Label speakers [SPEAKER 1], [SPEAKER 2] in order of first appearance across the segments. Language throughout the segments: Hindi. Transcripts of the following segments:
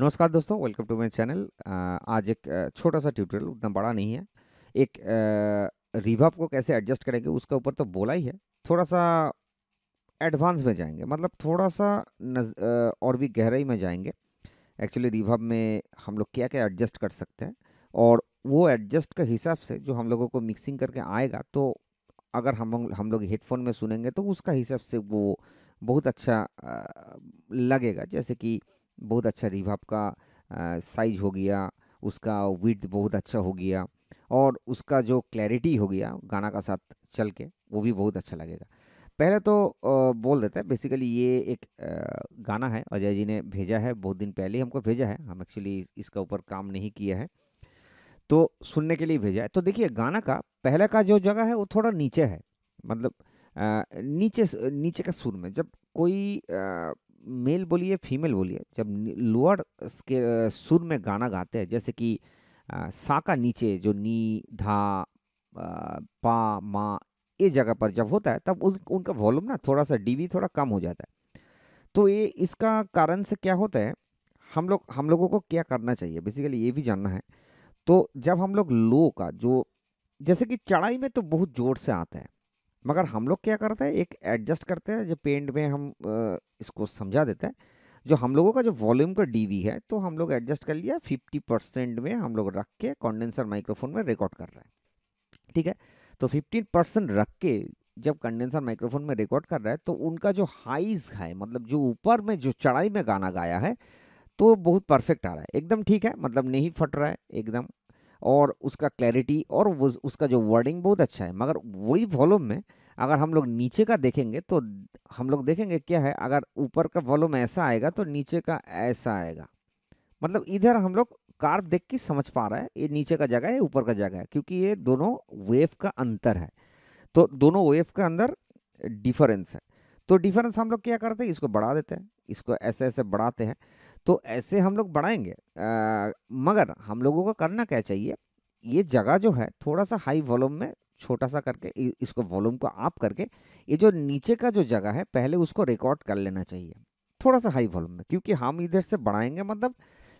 [SPEAKER 1] नमस्कार दोस्तों वेलकम टू माय चैनल आज एक छोटा सा ट्यूटोरियल उतना बड़ा नहीं है। एक रिवर्ब को कैसे एडजस्ट करेंगे उसके ऊपर तो बोला ही है। थोड़ा सा एडवांस में जाएँगे मतलब थोड़ा सा नज और भी गहराई में जाएँगे। एक्चुअली रिवर्ब में हम लोग क्या क्या एडजस्ट कर सकते हैं और वो एडजस्ट के हिसाब से जो हम लोगों को मिक्सिंग करके आएगा तो अगर हम हम लोग हेडफोन में सुनेंगे तो उसका हिसाब से वो बहुत अच्छा लगेगा। जैसे कि बहुत अच्छा रिवर्ब का साइज़ हो गया, उसका विड्थ बहुत अच्छा हो गया और उसका जो क्लैरिटी हो गया गाना का साथ चल के, वो भी बहुत अच्छा लगेगा। पहले तो बोल देते हैं बेसिकली ये एक गाना है, अजय जी ने भेजा है, बहुत दिन पहले हमको भेजा है, हम एक्चुअली इसका ऊपर काम नहीं किया है तो सुनने के लिए भेजा है। तो देखिए, गाना का, पहले का जो जगह है, वो थोड़ा नीचे है मतलब नीचे नीचे का सुर में, जब कोई मेल बोलिए, फीमेल बोलिए, जब लोअर के सुर में गाना गाते हैं, जैसे कि सा का नीचे, जो नी, धा पा, मा, ये जगह पर जब होता है, तब उस, उनका वॉल्यूम ना थोड़ा सा डीवी, थोड़ा कम हो जाता है। तो ये, इसका कारण से क्या होता है, हम लोग, हम लोगों को क्या करना चाहिए? बेसिकली ये भी जानना है। तो जब हम लोग लो का, जो, जैसे कि चढ़ाई में तो बहुत ज़ोर से आता है मगर हम लोग क्या करते हैं, एक एडजस्ट करते हैं, जो पेंट में हम इसको समझा देते हैं। जो हम लोगों का जो वॉल्यूम का डीवी है तो हम लोग एडजस्ट कर लिया, फिफ्टी परसेंट में हम लोग रख के कंडेंसर माइक्रोफोन में रिकॉर्ड कर रहे हैं। ठीक है? तो फिफ्टीन परसेंट रख के जब कंडेंसर माइक्रोफोन में रिकॉर्ड कर रहा है तो उनका जो हाइज है मतलब जो ऊपर में, जो चढ़ाई में गाना गाया है तो बहुत परफेक्ट आ रहा है। एकदम ठीक है मतलब नहीं फट रहा है, एकदम और उसका क्लैरिटी और उसका जो वर्डिंग बहुत अच्छा है। मगर वही वॉल्यूम में अगर हम लोग नीचे का देखेंगे तो हम लोग देखेंगे क्या है, अगर ऊपर का वॉल्यूम ऐसा आएगा तो नीचे का ऐसा आएगा। मतलब इधर हम लोग कार्व देख के समझ पा रहा है, ये नीचे का जगह है ऊपर का जगह है, क्योंकि ये दोनों वेव का अंतर है। तो दोनों वेव का अंदर डिफरेंस है। तो डिफरेंस हम लोग क्या करते हैं, इसको बढ़ा देते हैं, इसको ऐसे ऐसे बढ़ाते हैं। तो ऐसे हम लोग बढ़ाएँगे। अ, मगर हम लोगों को करना क्या चाहिए? ये जगह जो है थोड़ा सा हाई वॉल्यूम में छोटा सा करके इसको वॉल्यूम को आप करके ये जो नीचे का जो जगह है पहले उसको रिकॉर्ड कर लेना चाहिए। थोड़ा सा हाई वॉल्यूम में क्योंकि हम इधर से बढ़ाएँगे मतलब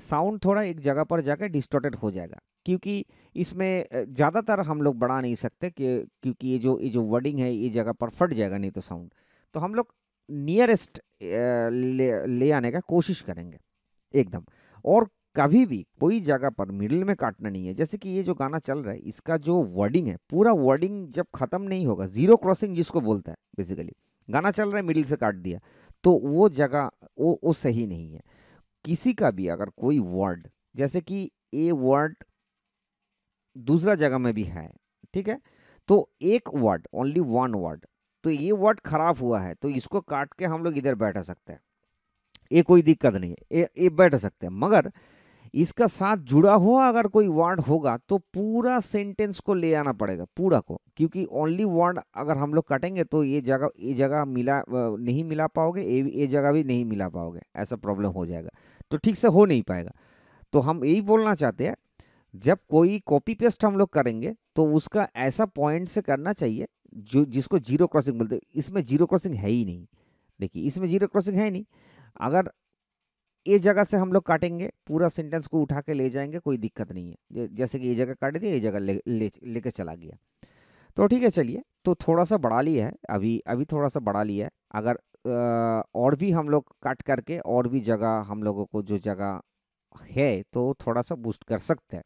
[SPEAKER 1] साउंड थोड़ा एक जगह पर जाकर डिस्टॉर्टेड हो जाएगा। क्योंकि इसमें ज़्यादातर हम लोग बढ़ा नहीं सकते कि क्योंकि ये जो ये जो वर्डिंग है ये जगह पर फट जाएगा नहीं तो साउंड। तो हम लोग नियरेस्ट ले, ले आने का कोशिश करेंगे एकदम। और कभी भी कोई जगह पर मिडिल में काटना नहीं है। जैसे कि ये जो गाना चल रहा है इसका जो वर्डिंग है पूरा वर्डिंग जब खत्म नहीं होगा ज़ीरो क्रॉसिंग जिसको बोलता है बेसिकली गाना चल रहा है मिडिल से काट दिया तो वो जगह वो वो सही नहीं है। किसी का भी अगर कोई वर्ड जैसे कि ए वर्ड दूसरा जगह में भी है ठीक है? तो एक वर्ड ओनली वन वर्ड तो ये वर्ड खराब हुआ है तो इसको काट के हम लोग इधर बैठा सकते हैं। ये कोई दिक्कत नहीं है, ये ये बैठ सकते हैं। मगर इसका साथ जुड़ा हुआ अगर कोई वर्ड होगा तो पूरा सेंटेंस को ले आना पड़ेगा, पूरा को। क्योंकि ओनली वर्ड अगर हम लोग काटेंगे तो ये जगह ये जगह मिला नहीं मिला पाओगे, ये ये जगह भी नहीं मिला पाओगे। ऐसा प्रॉब्लम हो जाएगा। तो ठीक से हो नहीं पाएगा। तो हम यही बोलना चाहते हैं, जब कोई कॉपी पेस्ट हम लोग करेंगे तो उसका ऐसा पॉइंट से करना चाहिए जो जिसको ज़ीरो क्रॉसिंग बोलते इसमें ज़ीरो क्रॉसिंग है ही नहीं। देखिए इसमें ज़ीरो क्रॉसिंग है नहीं। अगर ये जगह से हम लोग काटेंगे पूरा सेंटेंस को उठा के ले जाएँगे कोई दिक्कत नहीं है। जैसे कि ये जगह काट दिया ये जगह ले ले लेके चला गया। तो ठीक है चलिए। तो थोड़ा सा बढ़ा लिया है अभी अभी थोड़ा सा बढ़ा लिया है। अगर अ, और भी हम लोग काट करके और भी जगह हम लोगों को जो जगह है तो थोड़ा सा बूस्ट कर सकते हैं।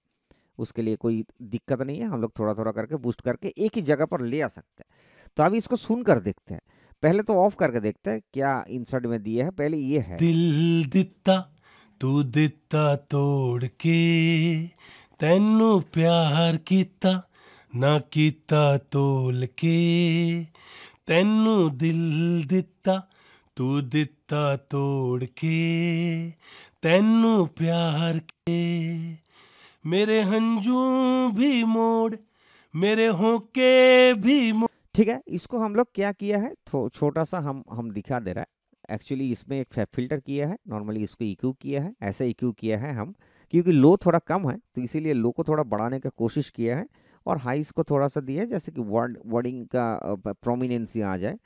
[SPEAKER 1] उसके लिए कोई दिक्कत नहीं है, हम लोग थोड़ा थोड़ा करके बूस्ट करके एक ही जगह पर ले आ सकते हैं। तो अभी इसको सुन कर देखते हैं। पहले तो ऑफ़ करके देखते हैं, क्या इंसर्ट में दिए है। पहले ये है।
[SPEAKER 2] दिल दिता, तू दिता तोड़ के, तेनू प्यार किता, ना किता तोल के। तेनू दिल दिता, तू दिता तोड़ के, तेनू प्यार के। मेरे हंजू भी मोड़, मेरे होके भी मोड़
[SPEAKER 1] ठीक है, इसको हम लोग क्या किया है? छोटा सा हम हम दिखा दे रहा है। एक्चुअली इसमें एक फ़िल्टर किया है। नॉर्मली इसको इक्यू किया है। ऐसे इक्यू किया है हम, क्योंकि लो थोड़ा कम है तो इसीलिए लो को थोड़ा बढ़ाने का कोशिश किया है और हाइस को थोड़ा सा दिया है, जैसे कि वर्ड वर्डिंग का प्रोमिनेंसी आ जाए।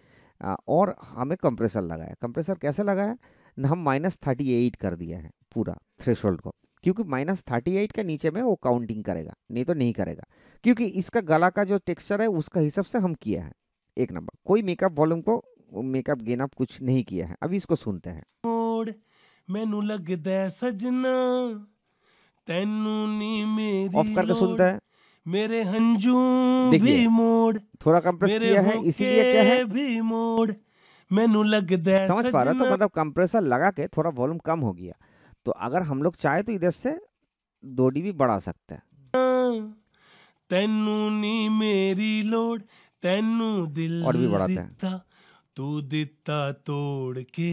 [SPEAKER 1] और हमें कंप्रेसर लगाया। कंप्रेसर कैसे लगाया? हम माइनस थर्टी एट कर दिया है, पूरा थ्रेशोल्ड को। क्योंकि माइनस थर्टी एट का नीचे में वो काउंटिंग करेगा नहीं तो नहीं करेगा। क्योंकि इसका गला का जो टेक्सचर है उसका हिसाब से हम किया है एक नंबर कोई मेकअप वॉल्यूम को मेकअप गेन अप कुछ नहीं किया है। अभी इसको सुनते हैं। ऑफ़ करके सुनता है।
[SPEAKER 2] मेरे
[SPEAKER 1] हंजू
[SPEAKER 2] भी मोड़।
[SPEAKER 1] थोड़ा कंप्रेस किया है इसीलिए क्या है?
[SPEAKER 2] भी मोड़। मैनू दे
[SPEAKER 1] समझ पा रहा तो मतलब कंप्रेसर लगा के थोड़ा वॉल्यूम कम हो गया। तो अगर हम लोग चाहे तो इधर से दो डी भी बढ़ा सकते हैं।
[SPEAKER 2] तेनू नी मेरी लोड तेनू दिल
[SPEAKER 1] और भी बढ़ाते हैं।
[SPEAKER 2] तू दिता तोड़ के।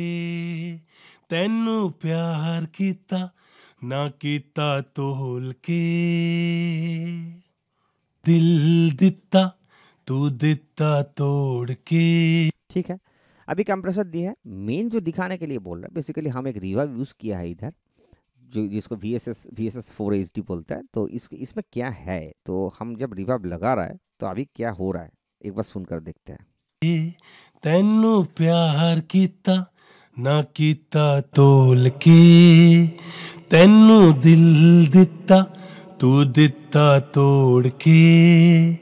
[SPEAKER 2] तेनू प्यार किता ना किता तोल के। दिल दिता तू दिता तोड़ के।
[SPEAKER 1] ठीक है। अभी कंप्रेसर दी है। मेन जो दिखाने के लिए बोल रहा है बेसिकली हम एक रिवा यूज़ किया है इधर, जो जिसको V S S V S S four H D बोलता है। तो इस इसमें क्या है? तो हम जब रिवाब लगा रहा है तो अभी क्या हो रहा है? एक बार सुनकर देखते हैं।
[SPEAKER 2] तेनू प्यार किता, ना किता तोल के। तेनू दिल दिता, तू दिता तोड़ के।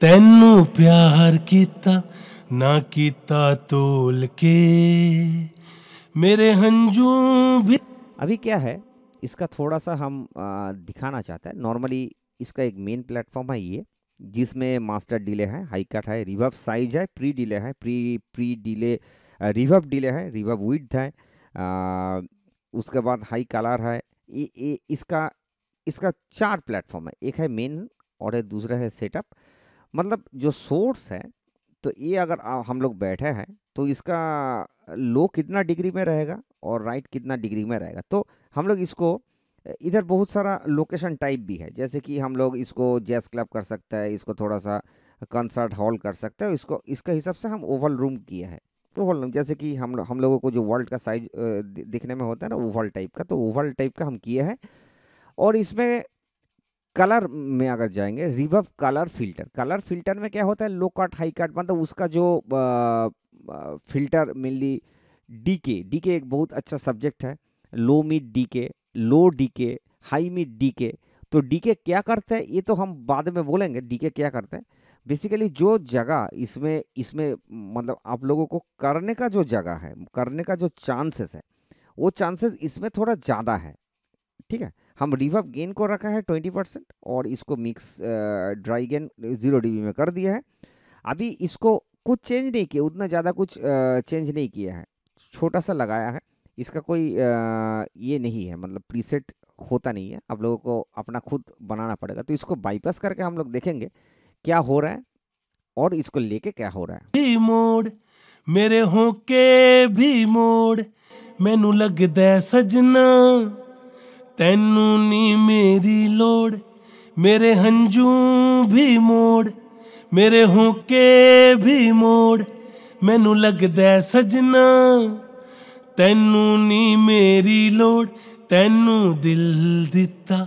[SPEAKER 2] तेनू प्यार किता ना कीता तोल के मेरे हंजू भी।
[SPEAKER 1] अभी क्या है इसका थोड़ा सा हम दिखाना चाहते हैं। नॉर्मली इसका एक मेन प्लेटफॉर्म है ये जिसमें मास्टर डिले है हाई कट है रिवर्व साइज़ है प्री डिले है pre pre delay reverb delay है रिवर्व विथ है आ, उसके बाद हाई कलर है। ये इसका इसका चार प्लेटफॉर्म है। एक है मेन और है दूसरा है सेटअप मतलब जो सोर्स है तो ये अगर हम लोग बैठे हैं तो इसका लो कितना डिग्री में रहेगा और राइट कितना डिग्री में रहेगा? तो हम लोग इसको, इधर बहुत सारा लोकेशन टाइप भी है। जैसे कि हम लोग इसको जैस क्लब कर सकते हैं, इसको थोड़ा सा कंसर्ट हॉल कर सकते हैं, इसको, इसके हिसाब से हम ओवल रूम किया है। ओवल रूम जैसे कि हम हम लोगों को जो वर्ल्ड का साइज़ दिखने में होता है ना ओवल टाइप का तो ओवल टाइप का हम किए हैं। और इसमें कलर में अगर जाएँगे reverb colour filter colour filter में क्या होता है? लो कट हाई कट मतलब उसका जो filter mainly decay decay एक बहुत अच्छा सब्जेक्ट है। Low mid decay low decay high mid decay तो डी के क्या करते हैं? ये तो हम बाद में बोलेंगे डी के क्या करते हैं? बेसिकली जो जगह इसमें इसमें मतलब आप लोगों को करने का जो जगह है, करने का जो चांसेस है, वो चांसेस इसमें थोड़ा ज़्यादा है। ठीक है? हम रिवर्व गेन को रखा है ट्वेंटी परसेंट और इसको mix dry gain zero D में कर दिया है। अभी इसको कुछ चेंज नहीं किया, उतना ज़्यादा कुछ चेंज नहीं किया है। छोटा सा लगाया है। इसका कोई ये नहीं है मतलब प्रीसेट होता नहीं है। आप लोगों को अपना खुद बनाना पड़ेगा। तो इसको बाईपास करके हम लोग देखेंगे क्या हो रहा है और इसको लेके क्या हो रहा है।
[SPEAKER 2] मोड़, मेरे होके भी मोड़, मैनू लगदा सजना। ਤੈਨੂੰ ਨੀ ਮੇਰੀ ਲੋੜ, ਮੇਰੇ ਹੰਝੂ ਵੀ ਮੋੜ, ਮੇਰੇ ਹੁਕੇ ਵੀ ਮੋੜ, ਮੈਨੂੰ ਲੱਗਦਾ ਸਜਣਾ। ਤੈਨੂੰ ਨੀ ਮੇਰੀ ਲੋੜ, ਤੈਨੂੰ ਦਿਲ ਦਿੱਤਾ,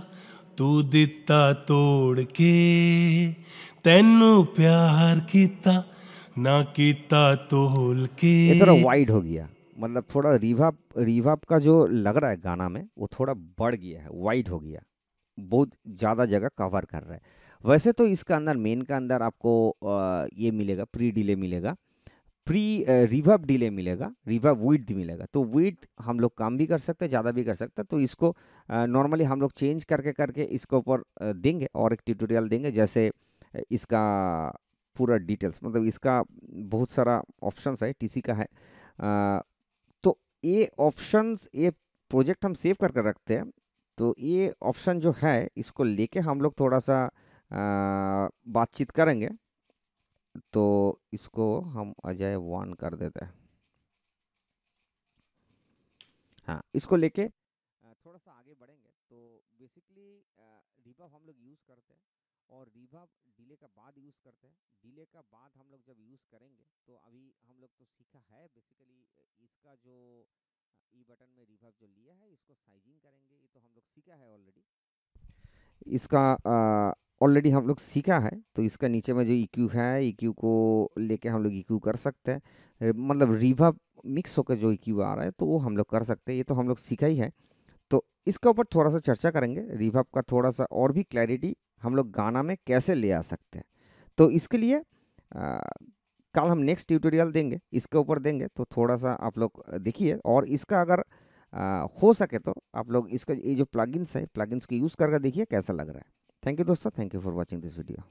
[SPEAKER 2] ਤੂੰ ਦਿੱਤਾ ਤੋੜ ਕੇ। ਤੈਨੂੰ ਪਿਆਰ ਕੀਤਾ, ਨਾ ਕੀਤਾ ਤੋਲ ਕੇ।
[SPEAKER 1] ਇਹ ਥੋੜਾ ਵਾਈਡ ਹੋ ਗਿਆ। मतलब थोड़ा रिवाब रिवाब का जो लग रहा है गाना में, वो थोड़ा बढ़ गया है वाइड हो गया। बहुत ज़्यादा जगह कवर कर रहा है। वैसे तो इसका अंदर मेन का अंदर आपको ये मिलेगा प्री डिले मिलेगा प्री रिवर्ब डिले मिलेगा रिवर्ब विथ मिलेगा। तो विथ हम लोग कम भी कर सकते हैं, ज़्यादा भी कर सकते हैं तो इसको नॉर्मली हम लोग चेंज करके करके इसके ऊपर देंगे और एक ट्यूटोरियल देंगे, जैसे इसका पूरा डिटेल्स मतलब इसका बहुत सारा ऑप्शंस है टीसी का है। ये ऑप्शंस ये प्रोजेक्ट हम सेव करके रखते हैं तो ये ऑप्शन जो है, इसको लेके हम लोग थोड़ा सा बातचीत करेंगे। तो इसको हम अजय वन कर देते हैं। हाँ इसको लेके थोड़ा सा आगे बढ़ेंगे। तो बेसिकली रिवर्ब हम लोग यूज़ करते हैं। और रिवर्ब डिले का बाद यूज़ करते हैं। डिले का बाद हम लोग जब यूज़ करेंगे तो अभी हम लोग तो सीखा है बेसिकली इसका जो ई बटन में रिवर्ब जो लिया है, इसको साइजिंग करेंगे, ये तो हम लोग सीखा है ऑलरेडी इसका ऑलरेडी हम लोग सीखा है तो इसका नीचे में जो EQ है EQ को लेके हम लोग EQ कर सकते हैं। मतलब रिवर्ब मिक्स होकर जो EQ आ रहा है तो वो हम लोग कर सकते हैं, ये तो हम लोग सीखा ही है। तो इसके ऊपर थोड़ा सा चर्चा करेंगे रिवर्ब का थोड़ा सा और भी क्लैरिटी हम लोग गाना में कैसे ले आ सकते हैं? तो इसके लिए आ, कल हम नेक्स्ट ट्यूटोरियल देंगे इसके ऊपर देंगे तो थोड़ा सा आप लोग देखिए और इसका अगर आ, हो सके तो आप लोग इसका ये जो प्लगइन्स है प्लगइन्स को यूज़ करके देखिए कैसा लग रहा है। थैंक यू दोस्तों thank you for watching this video